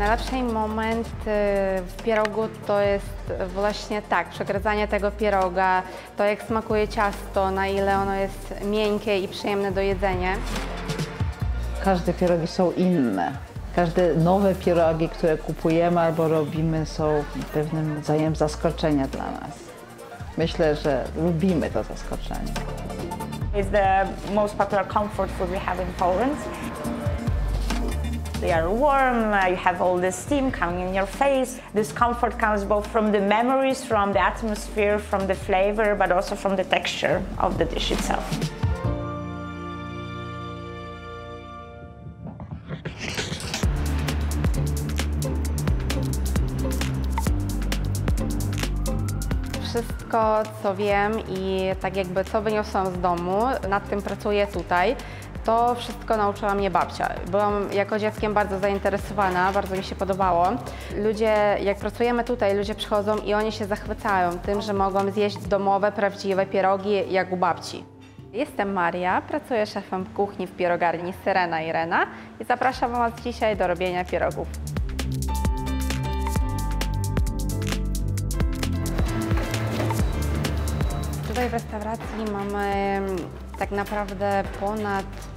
Najlepszy moment y, w pierogu to jest właśnie tak, przegryzanie tego pieroga, to jak smakuje ciasto, na ile ono jest miękkie i przyjemne do jedzenia. Każde pierogi są inne. Każde nowe pierogi, które kupujemy albo robimy, są pewnym rodzajem zaskoczenia dla nas. Myślę, że lubimy to zaskoczenie. It's the most popular comfort food we have in Poland. They are warm, uh, you have all the steam coming in your face. This comfort comes both from the memories, from the atmosphere, from the flavor, but also from the texture of the dish itself. Wszystko, co wiem i tak jakby co wyniosłam z domu, nad tym pracuję tutaj, to wszystko nauczyła mnie babcia. Byłam jako dzieckiem bardzo zainteresowana, bardzo mi się podobało. Ludzie, jak pracujemy tutaj, ludzie przychodzą i oni się zachwycają tym, że mogą zjeść domowe, prawdziwe pierogi jak u babci. Jestem Maria, pracuję szefem kuchni w pierogarni Syrena i Rena i zapraszam Was dzisiaj do robienia pierogów. Tutaj w restauracji mamy tak naprawdę ponad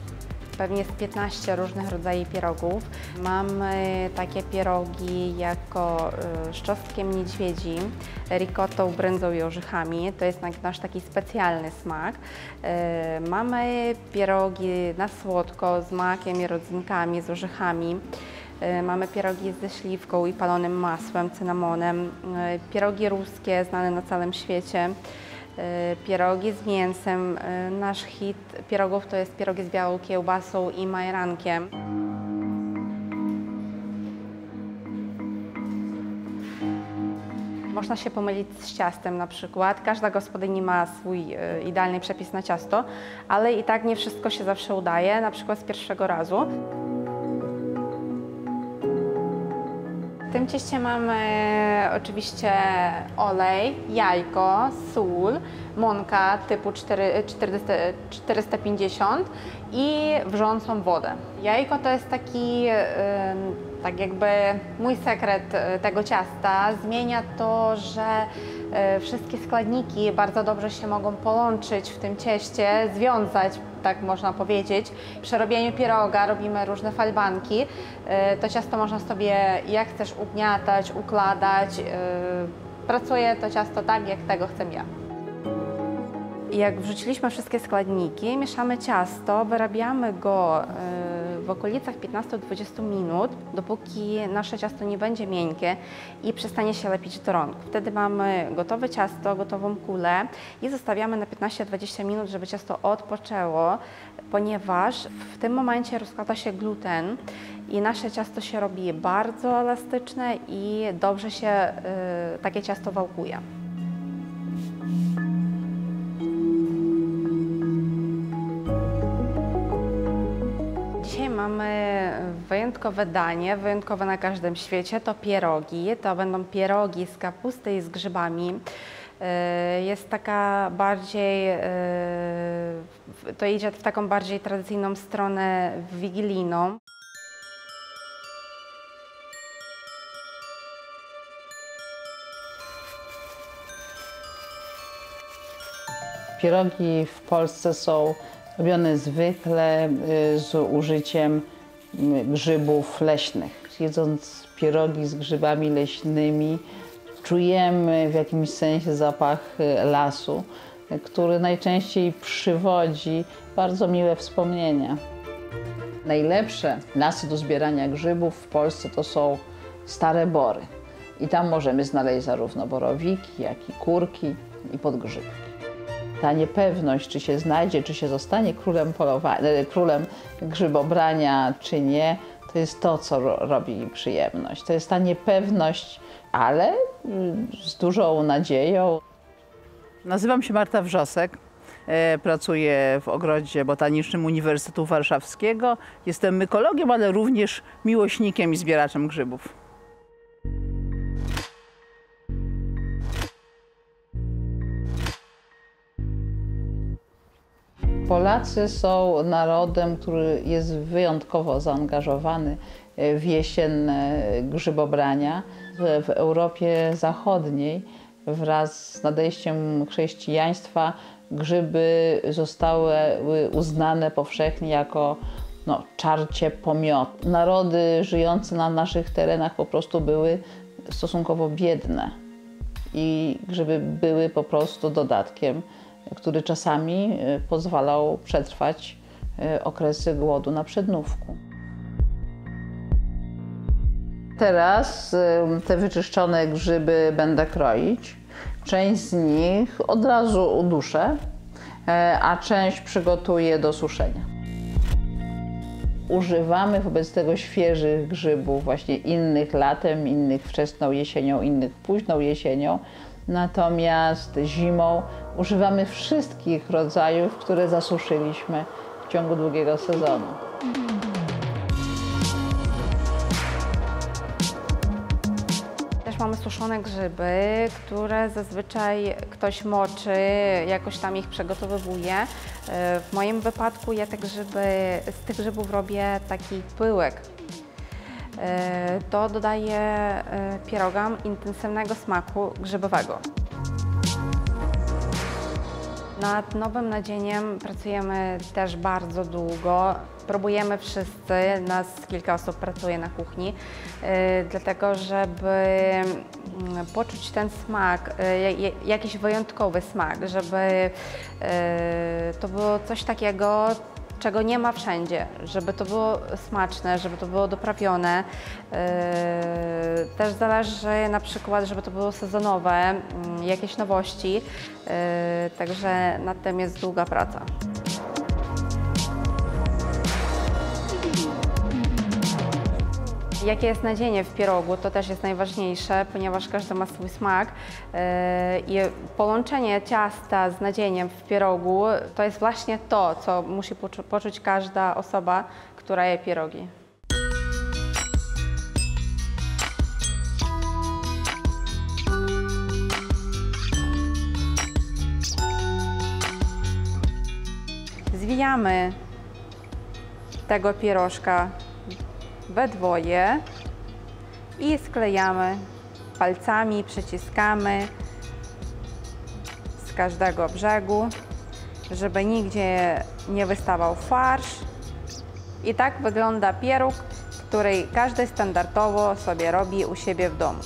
pewnie z 15 różnych rodzajów pierogów. Mamy takie pierogi jako y, z czosnkiem niedźwiedzi, ricottą, brędzą i orzechami. To jest nak- nasz taki specjalny smak. Y, Mamy pierogi na słodko z makiem i rodzynkami, z orzechami. Y, Mamy pierogi ze śliwką i palonym masłem, cynamonem. Pierogi ruskie znane na całym świecie. Y, Pierogi z mięsem. Y, Nasz hit pierogów to jest pierogi z białą kiełbasą i majerankiem. Można się pomylić z ciastem na przykład. Każda gospodyni ma swój y, idealny przepis na ciasto, ale i tak nie wszystko się zawsze udaje, na przykład z pierwszego razu. W tym cieście mamy oczywiście olej, jajko, sól, mąka typu 4, 400, 450 i wrzącą wodę. Jajko to jest taki, tak jakby mój sekret y, tego ciasta. Zmienia to, że y, wszystkie składniki bardzo dobrze się mogą połączyć w tym cieście, związać, tak można powiedzieć. Przy robieniu pieroga robimy różne falbanki. Y, To ciasto można sobie jak chcesz ugniatać, układać. Pracuje to ciasto tak, jak tego chcę ja. Jak wrzuciliśmy wszystkie składniki, mieszamy ciasto, wyrabiamy go w okolicach 15-20 minut, dopóki nasze ciasto nie będzie miękkie i przestanie się lepić do rąk. Wtedy mamy gotowe ciasto, gotową kulę i zostawiamy na 15-20 minut, żeby ciasto odpoczęło, ponieważ w tym momencie rozkłada się gluten i nasze ciasto się robi bardzo elastyczne i dobrze się y, takie ciasto wałkuje. Mamy wyjątkowe danie, wyjątkowe na każdym świecie. To pierogi. To będą pierogi z kapusty i z grzybami. Yy, Jest taka bardziej, yy, to idzie w taką bardziej tradycyjną stronę wigilijną. Pierogi w Polsce są robione zwykle y, z użyciem y, grzybów leśnych. Jedząc pierogi z grzybami leśnymi, czujemy w jakimś sensie zapach y, lasu, który najczęściej przywodzi bardzo miłe wspomnienia. Najlepsze lasy do zbierania grzybów w Polsce to są stare bory. I tam możemy znaleźć zarówno borowiki, jak i kurki i podgrzybki ta niepewność, czy się znajdzie, czy się zostanie królem, polowa- e, królem grzybobrania, czy nie, to jest to, co ro- robi przyjemność. To jest ta niepewność, ale mm, z dużą nadzieją. Nazywam się Marta Wrzosek. E, Pracuję w Ogrodzie Botanicznym Uniwersytetu Warszawskiego. Jestem mykologiem, ale również miłośnikiem i zbieraczem grzybów. Polacy są narodem, który jest wyjątkowo zaangażowany w jesienne grzybobrania. W Europie Zachodniej wraz z nadejściem chrześcijaństwa grzyby zostały uznane powszechnie jako no, czarcie pomiot. Narody żyjące na naszych terenach po prostu były stosunkowo biedne i grzyby były po prostu dodatkiem, który czasami e, pozwalał przetrwać e, okresy głodu na przednówku. Teraz e, te wyczyszczone grzyby będę kroić. Część z nich od razu uduszę, a część przygotuję do suszenia. Używamy wobec tego świeżych grzybów, właśnie innych latem, innych wczesną jesienią, innych późną jesienią. Natomiast zimą używamy wszystkich rodzajów, które zasuszyliśmy w ciągu długiego sezonu. Też mamy suszone grzyby, które zazwyczaj ktoś moczy, jakoś tam ich przygotowywuje. E, W moim wypadku ja te grzyby, z tych grzybów robię taki pyłek. E, To dodaje e, pierogam intensywnego smaku grzybowego. Nad nowym nadzieniem pracujemy też bardzo długo. Próbujemy wszyscy, nas kilka osób pracuje na kuchni, yy, dlatego żeby mm, poczuć ten smak, ja- jakiś wyjątkowy smak, żeby yy, to było coś takiego, czego nie ma wszędzie, żeby to było smaczne, żeby to było doprawione. Yy, Też zależy na przykład, żeby to było sezonowe, mm, jakieś nowości, yy, także nad tym jest długa praca. Jakie jest nadzienie w pierogu, to też jest najważniejsze, ponieważ każdy ma swój smak yy, i połączenie ciasta z nadzieniem w pierogu to jest właśnie to, co musi poczu- poczuć każda osoba, która je pierogi. Zwijamy tego pierożka we dwoje i sklejamy palcami, przyciskamy z każdego brzegu, żeby nigdzie nie wystawał farsz. I tak wygląda pieróg, który każdy standardowo sobie robi u siebie w domu.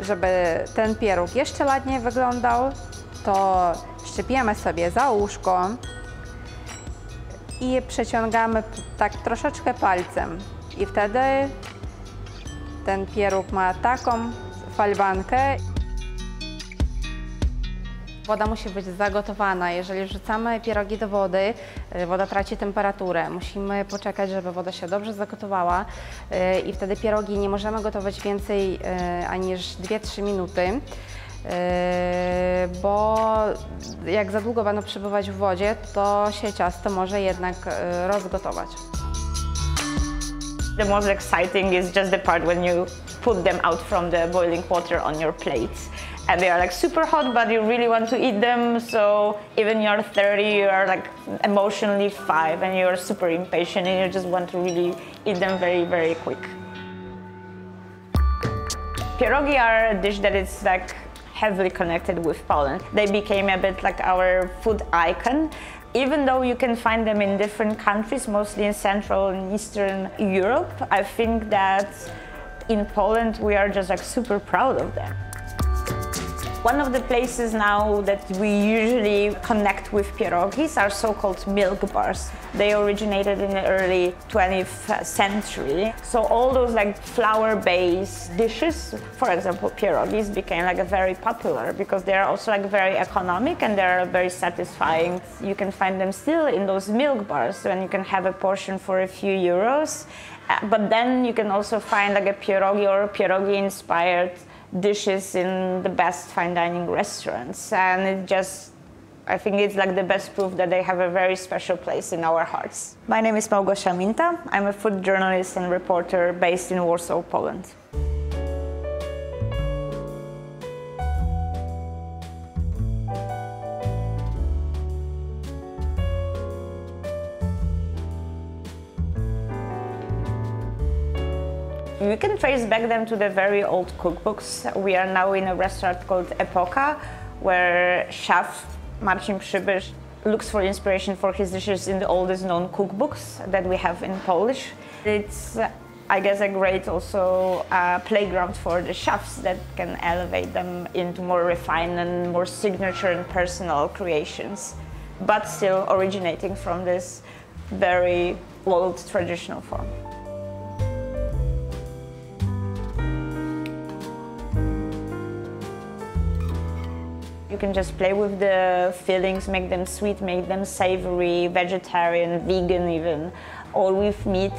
Żeby ten pieróg jeszcze ładniej wyglądał, to szczypiemy sobie za uszko, i przeciągamy tak troszeczkę palcem. I wtedy ten pieróg ma taką falbankę. Woda musi być zagotowana. Jeżeli wrzucamy pierogi do wody, y, woda traci temperaturę. Musimy poczekać, żeby woda się dobrze zagotowała y, i wtedy pierogi nie możemy gotować więcej y, aniż 2-3 minuty. Bo jak za długo będą przebywać w wodzie, to się ciasto może jednak rozgotować. The most exciting is just the part when you put them out from the boiling water on your plates. And they are like super hot, but you really want to eat them. So even you're 30, you are like emotionally five and you're super impatient and you just want to really eat them very, very quick. Pierogi are a dish that is like heavily connected with Poland. They became a bit like our food icon. Even though you can find them in different countries, mostly in Central and Eastern Europe, I think that in Poland we are just like super proud of them. One of the places now that we usually connect with pierogies are so-called milk bars. They originated in the early 20th century. So all those like flour-based dishes, for example, pierogies, became like a very popular because they're also like very economic and they're very satisfying. You can find them still in those milk bars when you can have a portion for a few euros. Uh, But then you can also find like a pierogi or pierogi inspired dishes in the best fine dining restaurants and it just I think it's like the best proof that they have a very special place in our hearts. My name is Małgosia Minta. I'm a food journalist and reporter based in Warsaw, Poland. Back them to the very old cookbooks. We are now in a restaurant called Epoka, where chef Marcin Przybysz looks for inspiration for his dishes in the oldest known cookbooks that we have in Polish. It's, I guess, a great also uh, playground for the chefs that can elevate them into more refined and more signature and personal creations, but still originating from this very old traditional form. You can just play with the fillings, make them sweet, make them savory, vegetarian, vegan even, or with meat.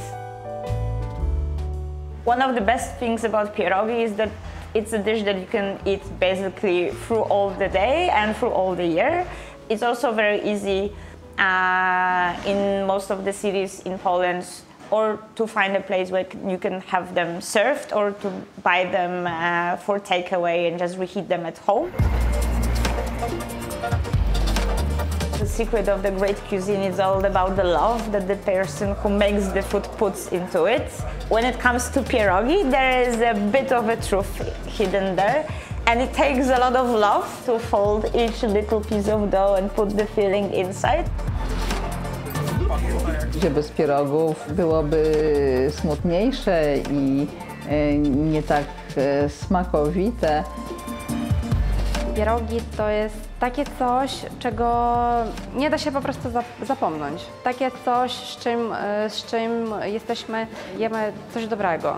One of the best things about pierogi is that it's a dish that you can eat basically through all the day and through all the year. It's also very easy uh, in most of the cities in Poland or to find a place where you can have them served or to buy them uh, for takeaway and just reheat them at home. Secret of the great cuisine is all about the love that the person who makes the food puts into it. When it comes to pierogi, there is a bit of a truth hidden there. And it takes a lot of love to fold each little piece of dough and put the filling inside. Życie bez pierogów byłoby smutniejsze i e, nie tak e, smakowite. Pierogi to jest takie coś, czego nie da się po prostu zap- zapomnieć. Takie coś, z czym, e, z czym jesteśmy, jemy coś dobrego.